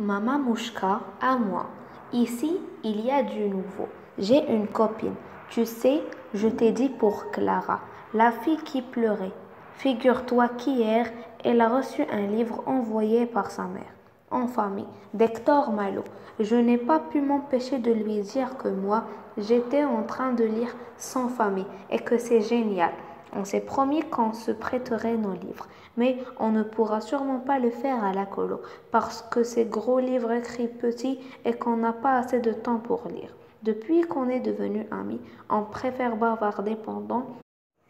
Mama Mouchka, à moi. Ici, il y a du nouveau. J'ai une copine. Tu sais, je t'ai dit pour Clara, la fille qui pleurait. Figure-toi qu'hier, elle a reçu un livre envoyé par sa mère, en famille, d'Hector Malo. Je n'ai pas pu m'empêcher de lui dire que moi, j'étais en train de lire Sans famille et que c'est génial. On s'est promis qu'on se prêterait nos livres, mais on ne pourra sûrement pas le faire à la colo, parce que c'est gros livres écrits petits et qu'on n'a pas assez de temps pour lire. Depuis qu'on est devenus amis, on préfère bavarder pendant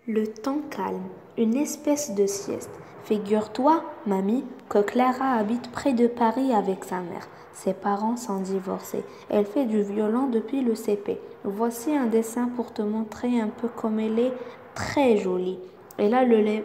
le temps calme, une espèce de sieste. Figure-toi, mamie, que Clara habite près de Paris avec sa mère. Ses parents sont divorcés. Elle fait du violon depuis le CP. Voici un dessin pour te montrer un peu comme elle est très jolie. Elle a le,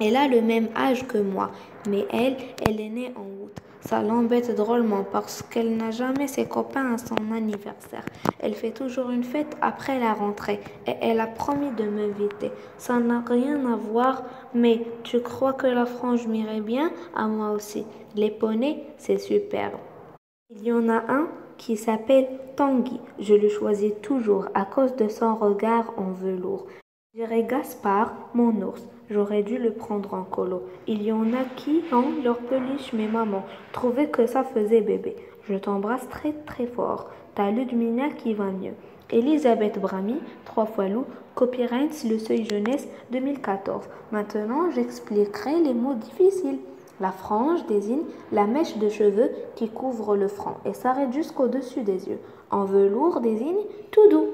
elle a le même âge que moi, mais elle, elle est née en août. Ça l'embête drôlement parce qu'elle n'a jamais ses copains à son anniversaire. Elle fait toujours une fête après la rentrée et elle a promis de m'inviter. Ça n'a rien à voir, mais tu crois que la frange m'irait bien? À moi aussi. Les poneys, c'est superbe. Il y en a un qui s'appelle Tanguy. Je le choisis toujours à cause de son regard en velours. J'irai Gaspard, mon ours. J'aurais dû le prendre en colo. Il y en a qui ont leur peluche, mais maman trouvait que ça faisait bébé. Je t'embrasse très très fort. T'as Ludmina qui va mieux. Elisabeth Brami, trois fois loup, copyright Le Seuil Jeunesse 2014. Maintenant, j'expliquerai les mots difficiles. La frange désigne la mèche de cheveux qui couvre le front et s'arrête jusqu'au-dessus des yeux. En velours désigne tout doux.